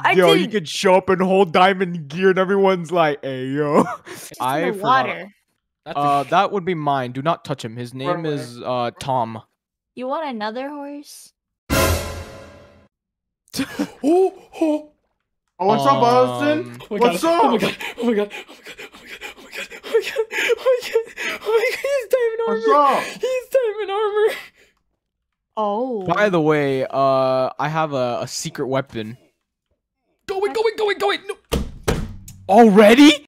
I yo, you didn't- could show up in whole diamond gear, and everyone's like, "Hey, yo." I in the forgot. water. That's a Uh, that would be mine. Do not touch him. His name Run is uh Tom. You want another horse? oh, oh. Oh, what's up, Astin? Um, Oh What's god. Oh up? Oh my god. Oh my god. Oh my god. Oh my god. Oh my god. Oh my god. Oh my god. He's diamond armor. What's up? He's diamond armor. Oh. By the way, uh, I have a, a secret weapon. Going, going, going, going. No. Already?